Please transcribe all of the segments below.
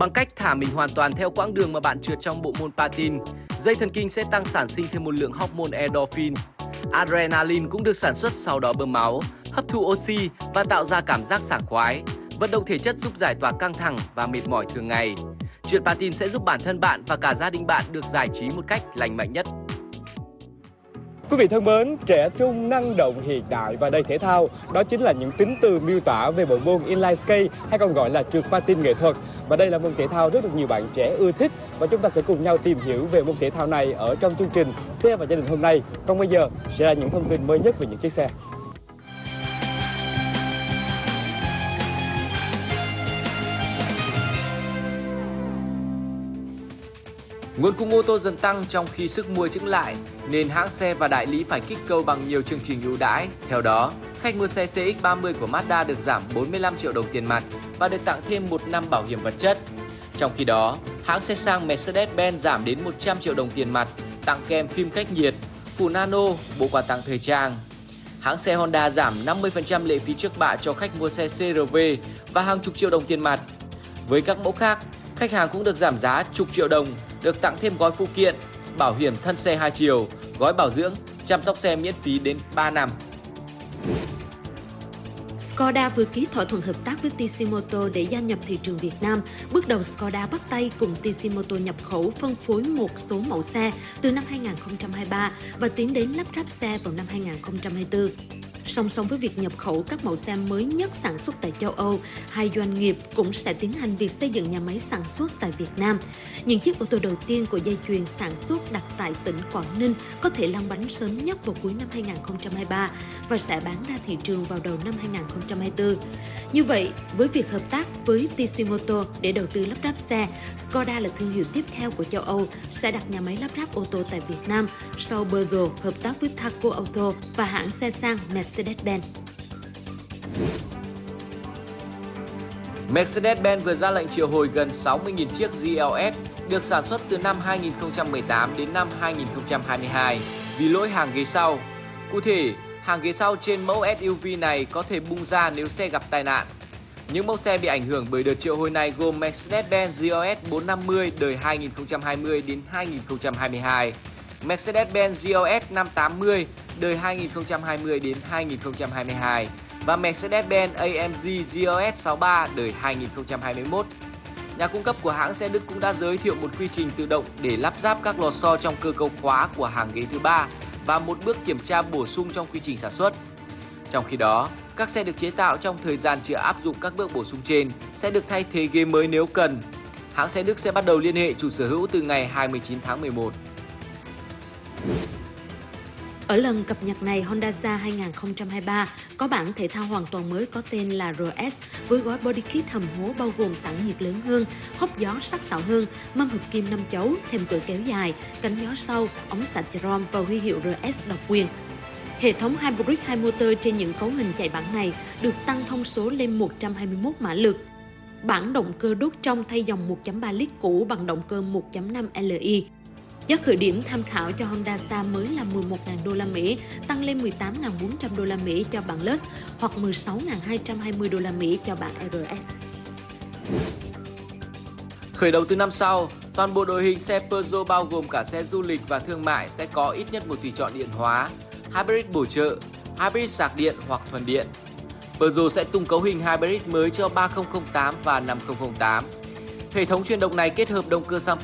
Bằng cách thả mình hoàn toàn theo quãng đường mà bạn trượt trong bộ môn patin, dây thần kinh sẽ tăng sản sinh thêm một lượng hormone endorphin. Adrenaline cũng được sản xuất sau đó bơm máu, hấp thụ oxy và tạo ra cảm giác sảng khoái. Vận động thể chất giúp giải tỏa căng thẳng và mệt mỏi thường ngày. Trượt patin sẽ giúp bản thân bạn và cả gia đình bạn được giải trí một cách lành mạnh nhất. Quý vị thân mến, trẻ trung, năng động, hiện đại và đầy thể thao, đó chính là những tính từ miêu tả về bộ môn inline skate hay còn gọi là trượt patin nghệ thuật. Và đây là môn thể thao rất được nhiều bạn trẻ ưa thích và chúng ta sẽ cùng nhau tìm hiểu về môn thể thao này ở trong chương trình Xe và gia đình hôm nay. Còn bây giờ sẽ là những thông tin mới nhất về những chiếc xe. Nguồn cung ô tô dần tăng trong khi sức mua chững lại, nên hãng xe và đại lý phải kích cầu bằng nhiều chương trình ưu đãi. Theo đó, khách mua xe CX-30 của Mazda được giảm 45 triệu đồng tiền mặt và được tặng thêm một năm bảo hiểm vật chất. Trong khi đó, hãng xe sang Mercedes-Benz giảm đến 100 triệu đồng tiền mặt, tặng kèm phim cách nhiệt, phủ nano, bộ quà tặng thời trang. Hãng xe Honda giảm 50% lệ phí trước bạ cho khách mua xe CRV và hàng chục triệu đồng tiền mặt. Với các mẫu khác, khách hàng cũng được giảm giá chục triệu đồng, được tặng thêm gói phụ kiện, bảo hiểm thân xe 2 chiều, gói bảo dưỡng, chăm sóc xe miễn phí đến 3 năm. Skoda vừa ký thỏa thuận hợp tác với TC Motor để gia nhập thị trường Việt Nam. Bước đầu Skoda bắt tay cùng TC Motor nhập khẩu phân phối một số mẫu xe từ năm 2023 và tiến đến lắp ráp xe vào năm 2024. Song song với việc nhập khẩu các mẫu xe mới nhất sản xuất tại châu Âu, hai doanh nghiệp cũng sẽ tiến hành việc xây dựng nhà máy sản xuất tại Việt Nam. Những chiếc ô tô đầu tiên của dây chuyền sản xuất đặt tại tỉnh Quảng Ninh có thể lăn bánh sớm nhất vào cuối năm 2023 và sẽ bán ra thị trường vào đầu năm 2024. Như vậy, với việc hợp tác với TC Motor để đầu tư lắp ráp xe, Skoda là thương hiệu tiếp theo của châu Âu sẽ đặt nhà máy lắp ráp ô tô tại Việt Nam sau Burgo hợp tác với Thaco Auto và hãng xe sang Mercedes Mercedes-Benz. Mercedes-Benz vừa ra lệnh triệu hồi gần 60.000 chiếc GLS được sản xuất từ năm 2018 đến năm 2022 vì lỗi hàng ghế sau. Cụ thể, hàng ghế sau trên mẫu SUV này có thể bung ra nếu xe gặp tai nạn. Những mẫu xe bị ảnh hưởng bởi đợt triệu hồi này gồm Mercedes-Benz GLS 450 đời 2020 đến 2022, Mercedes-Benz GLS 580 đời 2020 đến 2022 và Mercedes-Benz AMG GLS 63 đời 2021. Nhà cung cấp của hãng xe Đức cũng đã giới thiệu một quy trình tự động để lắp ráp các lò xo trong cơ cấu khóa của hàng ghế thứ ba và một bước kiểm tra bổ sung trong quy trình sản xuất. Trong khi đó, các xe được chế tạo trong thời gian chưa áp dụng các bước bổ sung trên sẽ được thay thế ghế mới nếu cần. Hãng xe Đức sẽ bắt đầu liên hệ chủ sở hữu từ ngày 29 tháng 11. Ở lần cập nhật này, Honda Jazz 2023 có bản thể thao hoàn toàn mới có tên là RS với gói body kit hầm hố bao gồm tản nhiệt lớn hơn, hốc gió sắc sảo hơn, mâm hợp kim 5 chấu, thêm cửa kéo dài, cánh gió sau, ống xả chrome và huy hiệu RS độc quyền. Hệ thống hybrid hai motor trên những cấu hình chạy bản này được tăng thông số lên 121 mã lực. Bản động cơ đốt trong thay dòng 1.3 lít cũ bằng động cơ 1.5 Li. Giá khởi điểm tham khảo cho Honda Sa mới là 11.000 đô la Mỹ, tăng lên 18.400 đô la Mỹ cho bản Lux hoặc 16.220 đô la Mỹ cho bản RS. Khởi đầu từ năm sau, toàn bộ đội hình xe Peugeot bao gồm cả xe du lịch và thương mại sẽ có ít nhất một tùy chọn điện hóa, hybrid bổ trợ, hybrid sạc điện hoặc thuần điện. Peugeot sẽ tung cấu hình hybrid mới cho 3008 và 5008. Hệ thống truyền động này kết hợp động cơ xăng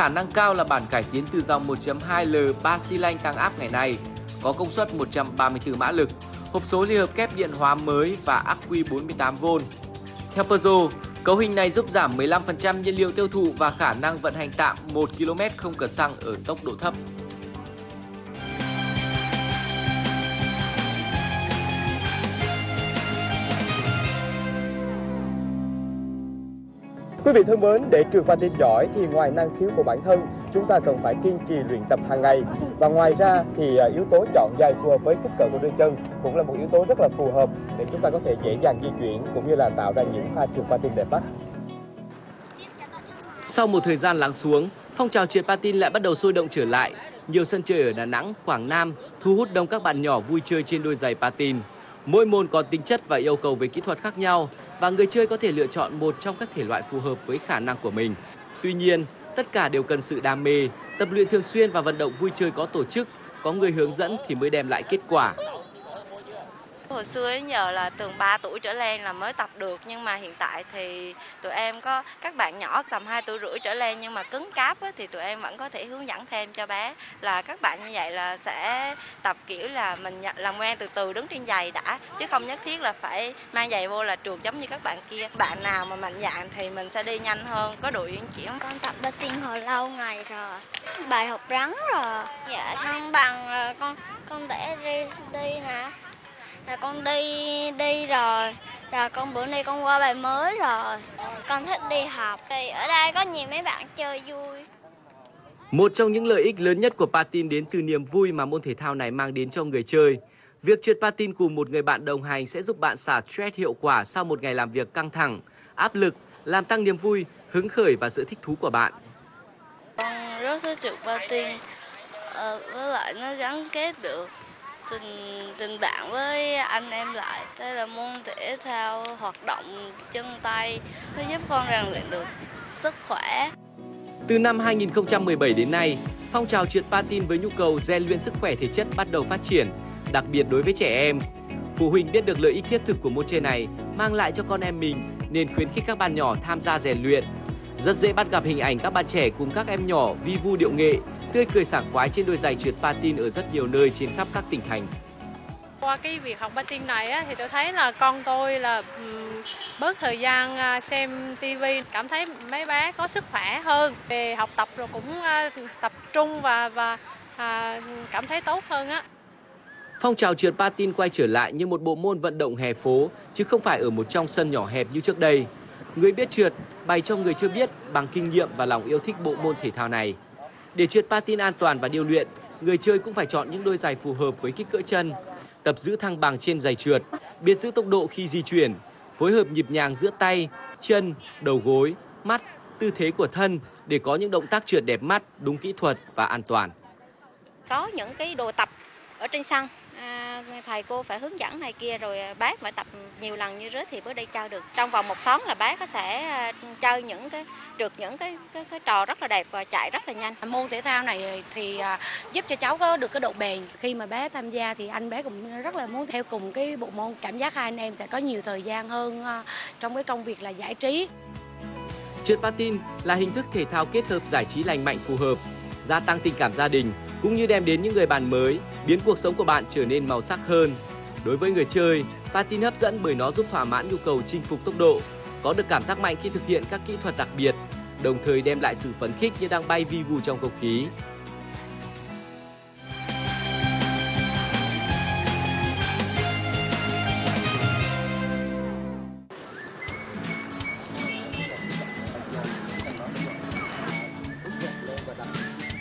khả năng cao là bản cải tiến từ dòng 1.2L 3 xi lanh tăng áp ngày nay, có công suất 134 mã lực, hộp số liên hợp kép điện hóa mới và ắc quy 48V. Theo Peugeot, cấu hình này giúp giảm 15% nhiên liệu tiêu thụ và khả năng vận hành tạm 1 km không cần xăng ở tốc độ thấp. Quý vị thân mến, để trường tin giỏi thì ngoài năng khiếu của bản thân, chúng ta cần phải kiên trì luyện tập hàng ngày. Và ngoài ra thì à, yếu tố chọn giày phù hợp với kích cỡ của đôi chân cũng là một yếu tố rất là phù hợp để chúng ta có thể dễ dàng di chuyển cũng như là tạo ra những pha trượt patin đẹp mắt. Sau một thời gian lắng xuống, phong trào trượt patin lại bắt đầu sôi động trở lại. Nhiều sân chơi ở Đà Nẵng, Quảng Nam thu hút đông các bạn nhỏ vui chơi trên đôi giày patin. Mỗi môn có tính chất và yêu cầu về kỹ thuật khác nhau, và người chơi có thể lựa chọn một trong các thể loại phù hợp với khả năng của mình. Tuy nhiên, tất cả đều cần sự đam mê, tập luyện thường xuyên và vận động vui chơi có tổ chức, có người hướng dẫn thì mới đem lại kết quả. Hồi xưa đến giờ là từ 3 tuổi trở lên là mới tập được nhưng mà hiện tại thì tụi em có các bạn nhỏ tầm 2 tuổi rưỡi trở lên nhưng mà cứng cáp á, thì tụi em vẫn có thể hướng dẫn thêm cho bé là các bạn như vậy là sẽ tập kiểu là mình làm quen từ từ đứng trên giày đã chứ không nhất thiết là phải mang giày vô là trượt giống như các bạn kia. Bạn nào mà mạnh dạn thì mình sẽ đi nhanh hơn, có độ uyển chuyển. Con tập patin hồi lâu ngày rồi. Bài học rắn rồi. Dạ thăng bằng rồi con con để đi đi nè là con đi đi rồi rồi con bữa nay con qua bài mới rồi con thích đi học thì ở đây có nhiều mấy bạn chơi vui một trong những lợi ích lớn nhất của patin đến từ niềm vui mà môn thể thao này mang đến cho người chơi. Việc trượt patin cùng một người bạn đồng hành sẽ giúp bạn xả stress hiệu quả sau một ngày làm việc căng thẳng, áp lực, làm tăng niềm vui, hứng khởi và sự thích thú của bạn. Con rất thích trượt patin, ờ, với lại nó gắn kết được tình tình bạn với anh em lại. Đây là môn thể thao hoạt động chân tay, nó giúp con rèn luyện được sức khỏe. Từ năm 2017 đến nay, phong trào trượt patin với nhu cầu rèn luyện sức khỏe thể chất bắt đầu phát triển, đặc biệt đối với trẻ em. Phụ huynh biết được lợi ích thiết thực của môn chơi này mang lại cho con em mình nên khuyến khích các bạn nhỏ tham gia rèn luyện. Rất dễ bắt gặp hình ảnh các bạn trẻ cùng các em nhỏ vi vu điệu nghệ tươi cười sảng khoái trên đôi giày trượt patin ở rất nhiều nơi trên khắp các tỉnh thành. Qua cái việc học patin này á, thì tôi thấy là con tôi là bớt thời gian à, xem tivi, cảm thấy mấy bé có sức khỏe hơn về học tập rồi cũng à, tập trung và và à, cảm thấy tốt hơn á. Phong trào trượt patin quay trở lại như một bộ môn vận động hè phố chứ không phải ở một trong sân nhỏ hẹp như trước đây. Người biết trượt bày cho người chưa biết bằng kinh nghiệm và lòng yêu thích bộ môn thể thao này. Để trượt patin an toàn và điêu luyện, người chơi cũng phải chọn những đôi giày phù hợp với kích cỡ chân, tập giữ thăng bằng trên giày trượt, biết giữ tốc độ khi di chuyển, phối hợp nhịp nhàng giữa tay, chân, đầu gối, mắt, tư thế của thân để có những động tác trượt đẹp mắt, đúng kỹ thuật và an toàn. Có những cái đồ tập ở trên sân thầy cô phải hướng dẫn này kia rồi à, bác phải tập nhiều lần như rớt thì mới đây chơi được. Trong vòng một tháng là bác có sẽ à, chơi những cái trượt những cái, cái cái trò rất là đẹp và chạy rất là nhanh. Môn thể thao này thì à, giúp cho cháu có được cái độ bền. Khi mà bé tham gia thì anh bé cũng rất là muốn theo cùng cái bộ môn. Cảm giác hai anh em sẽ có nhiều thời gian hơn trong cái công việc là giải trí. Trượt patin là hình thức thể thao kết hợp giải trí lành mạnh phù hợp, gia tăng tình cảm gia đình cũng như đem đến những người bạn mới, biến cuộc sống của bạn trở nên màu sắc hơn. Đối với người chơi, patin hấp dẫn bởi nó giúp thỏa mãn nhu cầu chinh phục tốc độ, có được cảm giác mạnh khi thực hiện các kỹ thuật đặc biệt, đồng thời đem lại sự phấn khích như đang bay vi vu trong không khí.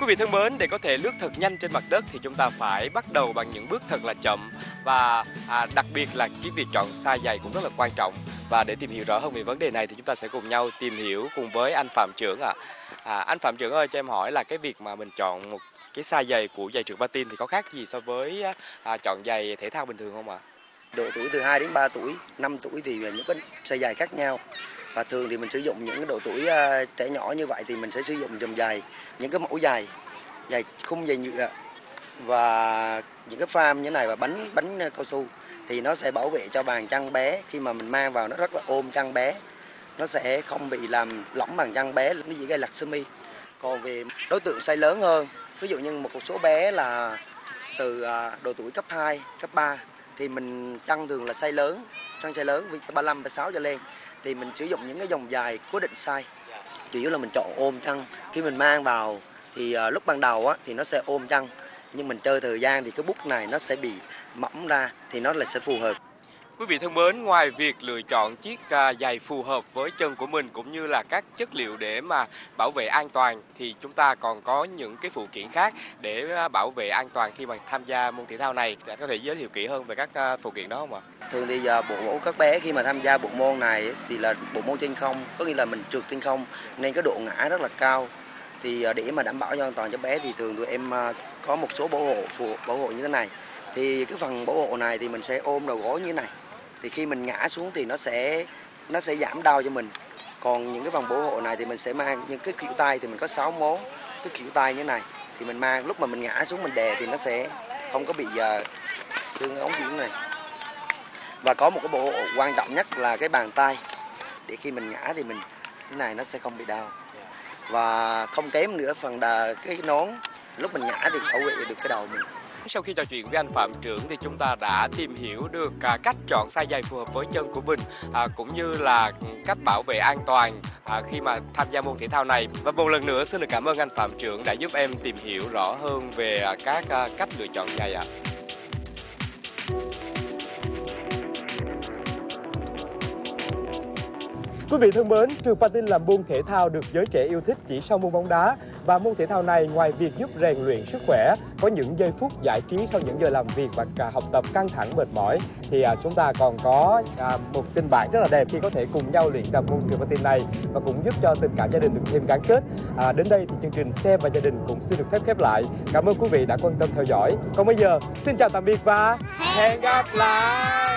Vị thân mến, để có thể lướt thật nhanh trên mặt đất thì chúng ta phải bắt đầu bằng những bước thật là chậm và à, đặc biệt là cái việc chọn size giày cũng rất là quan trọng. Và để tìm hiểu rõ hơn về vấn đề này thì chúng ta sẽ cùng nhau tìm hiểu cùng với anh Phạm Trưởng ạ. À. À, anh Phạm Trưởng ơi cho em hỏi là cái việc mà mình chọn một cái size giày của giày trượt patin thì có khác gì so với à, chọn giày thể thao bình thường không ạ? À? Độ tuổi từ 2 đến 3 tuổi, 5 tuổi thì những cái size giày khác nhau và thường thì mình sử dụng những cái độ tuổi ờ, trẻ nhỏ như vậy thì mình sẽ sử dụng dòng dài những cái mẫu dài dài khung dài nhựa và những cái farm như này và bánh bánh ờ, cao su. Thì nó sẽ bảo vệ cho bàn chân bé. Khi mà mình mang vào nó rất là ôm chân bé. Nó sẽ không bị làm lỏng bàn chân bé nó dễ gây lạc sơ mi. Còn về đối tượng size lớn hơn ví dụ như một số bé là từ ờ, độ tuổi cấp 2, cấp 3 thì mình chăn thường là size lớn chăn size lớn 35, 36 trở lên thì mình sử dụng những cái dòng dài cố định size. Chủ yếu là mình chọn ôm chân khi mình mang vào thì uh, lúc ban đầu á, thì nó sẽ ôm chân nhưng mình chơi thời gian thì cái bút này nó sẽ bị mỏng ra thì nó lại sẽ phù hợp. Quý vị thân mến, ngoài việc lựa chọn chiếc giày phù hợp với chân của mình cũng như là các chất liệu để mà bảo vệ an toàn thì chúng ta còn có những cái phụ kiện khác để ờ, bảo vệ an toàn khi mà tham gia môn thể thao này. Anh có thể giới thiệu kỹ hơn về các ờ, phụ kiện đó không ạ? Thường thì giờ bộ mẫu các bé khi mà tham gia bộ môn này thì là bộ môn trên không, có nghĩa là mình trượt trên không nên cái độ ngã rất là cao thì ờ, để mà đảm bảo cho an toàn cho bé thì thường tụi em có một số bảo hộ phụ bảo hộ như thế này thì cái phần bảo hộ này thì mình sẽ ôm đầu gối như thế này thì khi mình ngã xuống thì nó sẽ nó sẽ giảm đau cho mình. Còn những cái vòng bảo hộ này thì mình sẽ mang những cái kiểu tay thì mình có 6 món cái kiểu tay như này. Thì mình mang lúc mà mình ngã xuống mình đè thì nó sẽ không có bị uh, xương ống biển này. Và có một cái bộ hộ quan trọng nhất là cái bàn tay. Để khi mình ngã thì mình cái này nó sẽ không bị đau. Và không kém nữa phần đà cái nón. Lúc mình ngã thì bảo vệ được cái đầu mình sau khi trò chuyện với anh Phạm Trưởng thì chúng ta đã tìm hiểu được à, cách chọn size giày phù hợp với chân của mình à, cũng như là cách bảo vệ an toàn à, khi mà tham gia môn thể thao này. Và một lần nữa xin được cảm ơn anh Phạm Trưởng đã giúp em tìm hiểu rõ hơn về à, các à, cách lựa chọn giày ạ. Quý vị thân mến, trường patin là môn thể thao được giới trẻ yêu thích chỉ sau môn bóng đá và môn thể thao này ngoài việc giúp rèn luyện sức khỏe, có những giây phút giải trí sau những giờ làm việc và cả học tập căng thẳng mệt mỏi thì à, chúng ta còn có à, một tình bạn rất là đẹp khi có thể cùng nhau luyện tập môn trường patin này và cũng giúp cho tình cảm gia đình được thêm gắn kết. À, đến đây thì chương trình xe và gia đình cũng xin được phép khép lại. Cảm ơn quý vị đã quan tâm theo dõi. Còn bây giờ, xin chào tạm biệt và hẹn gặp lại.